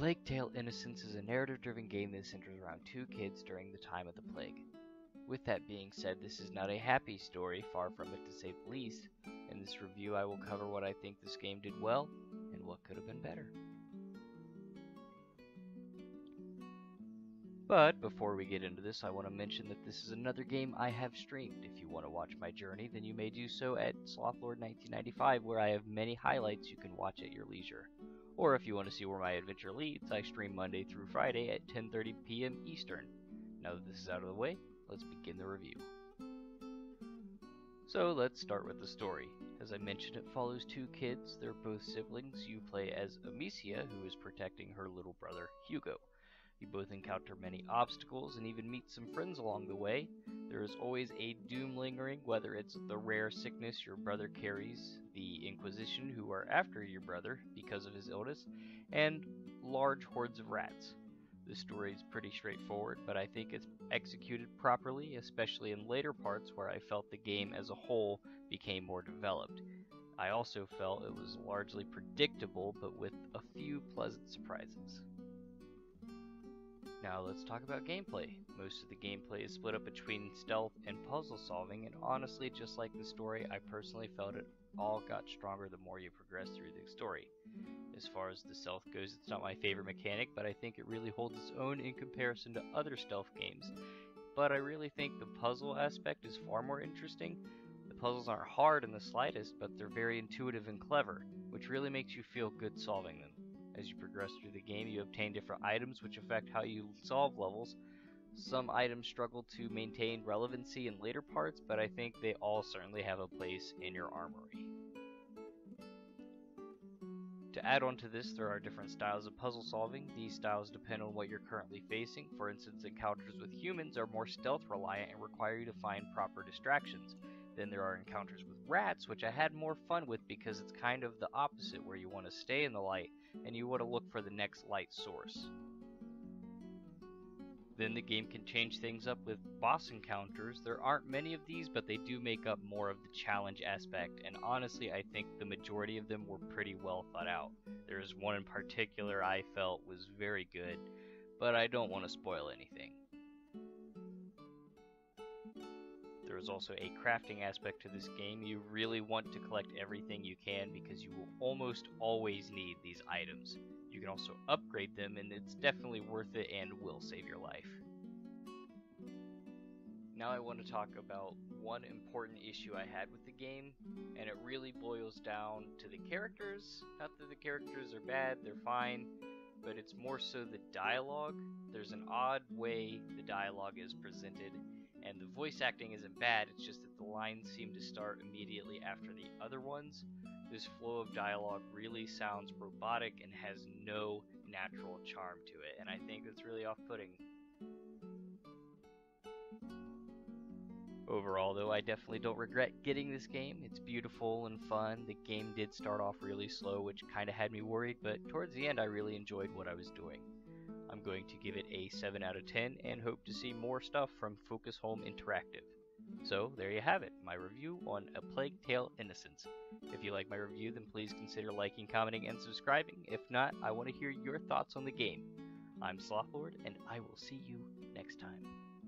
Plague Tale Innocence is a narrative driven game that centers around two kids during the time of the plague. With that being said, this is not a happy story, far from it to say the least. In this review, I will cover what I think this game did well and what could have been better. But before we get into this, I want to mention that this is another game I have streamed. If you want to watch my journey, then you may do so at Slothlord1995, where I have many highlights you can watch at your leisure. Or if you want to see where my adventure leads, I stream Monday through Friday at 10:30 p.m. Eastern. Now that this is out of the way, let's begin the review. So let's start with the story. As I mentioned, it follows two kids. They're both siblings. You play as Amicia, who is protecting her little brother, Hugo. You both encounter many obstacles and even meet some friends along the way. There is always a doom lingering, whether it's the rare sickness your brother carries, the Inquisition who are after your brother because of his illness, and large hordes of rats. The story is pretty straightforward, but I think it's executed properly, especially in later parts where I felt the game as a whole became more developed. I also felt it was largely predictable, but with a few pleasant surprises. Now let's talk about gameplay. Most of the gameplay is split up between stealth and puzzle solving, and honestly, just like the story, I personally felt it all got stronger the more you progress through the story. As far as the stealth goes, it's not my favorite mechanic, but I think it really holds its own in comparison to other stealth games. But I really think the puzzle aspect is far more interesting. The puzzles aren't hard in the slightest, but they're very intuitive and clever, which really makes you feel good solving them. As you progress through the game, you obtain different items which affect how you solve levels. Some items struggle to maintain relevancy in later parts, but I think they all certainly have a place in your armory. To add on to this, there are different styles of puzzle solving. These styles depend on what you're currently facing. For instance, encounters with humans are more stealth reliant and require you to find proper distractions. Then there are encounters with rats, which I had more fun with because it's kind of the opposite, where you want to stay in the light and you want to look for the next light source. Then the game can change things up with boss encounters. There aren't many of these, but they do make up more of the challenge aspect, and honestly, I think the majority of them were pretty well thought out. There is one in particular I felt was very good, but I don't want to spoil anything. Is also a crafting aspect to this game. You really want to collect everything you can because you will almost always need these items. You can also upgrade them and it's definitely worth it and will save your life. Now I want to talk about one important issue I had with the game, and it really boils down to the characters. Not that the characters are bad, they're fine, but it's more so the dialogue. There's an odd way the dialogue is presented, and the voice acting isn't bad, it's just that the lines seem to start immediately after the other ones. This flow of dialogue really sounds robotic and has no natural charm to it, and I think that's really off putting. Overall, though, I definitely don't regret getting this game. It's beautiful and fun. The game did start off really slow, which kind of had me worried, but towards the end, I really enjoyed what I was doing. I'm going to give it a 7 out of 10 and hope to see more stuff from Focus Home Interactive. So, there you have it, my review on A Plague Tale Innocence. If you like my review, then please consider liking, commenting, and subscribing. If not, I want to hear your thoughts on the game. I'm Slothlord, and I will see you next time.